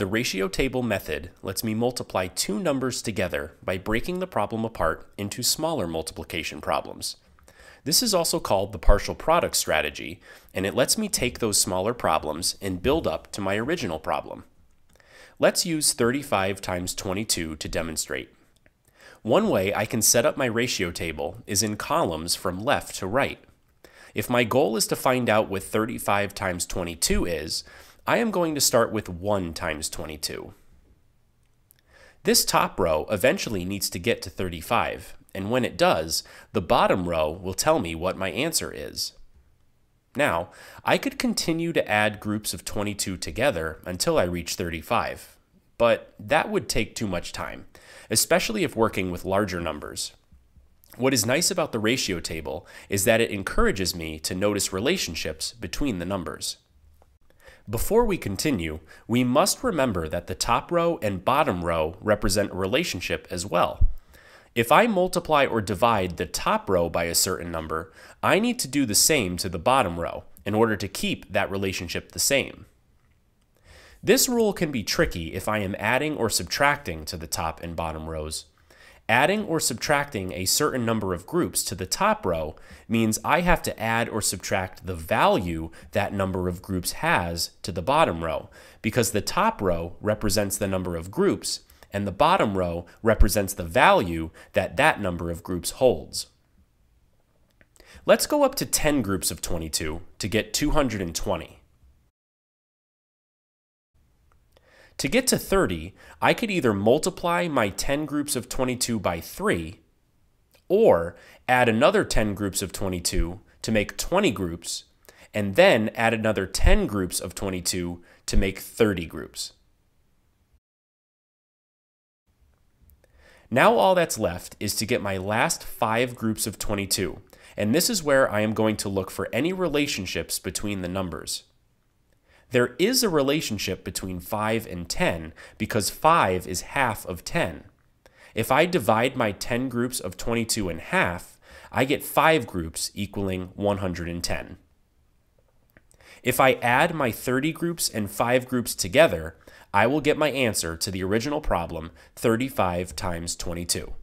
The ratio table method lets me multiply two numbers together by breaking the problem apart into smaller multiplication problems. This is also called the partial product strategy, and it lets me take those smaller problems and build up to my original problem. Let's use 35 times 22 to demonstrate. One way I can set up my ratio table is in columns from left to right. If my goal is to find out what 35 times 22 is, I am going to start with 1 times 22. This top row eventually needs to get to 35, and when it does, the bottom row will tell me what my answer is. Now, I could continue to add groups of 22 together until I reach 35, but that would take too much time, especially if working with larger numbers. What is nice about the ratio table is that it encourages me to notice relationships between the numbers. Before we continue, we must remember that the top row and bottom row represent a relationship as well. If I multiply or divide the top row by a certain number, I need to do the same to the bottom row in order to keep that relationship the same. This rule can be tricky if I am adding or subtracting to the top and bottom rows. Adding or subtracting a certain number of groups to the top row means I have to add or subtract the value that number of groups has to the bottom row because the top row represents the number of groups and the bottom row represents the value that that number of groups holds. Let's go up to 10 groups of 22 to get 220. To get to 30, I could either multiply my 10 groups of 22 by 3, or add another 10 groups of 22 to make 20 groups, and then add another 10 groups of 22 to make 30 groups. Now all that's left is to get my last five groups of 22, and this is where I am going to look for any relationships between the numbers. There is a relationship between 5 and 10 because 5 is half of 10. If I divide my 10 groups of 22 in half, I get 5 groups equaling 110. If I add my 30 groups and 5 groups together, I will get my answer to the original problem, 35 times 22.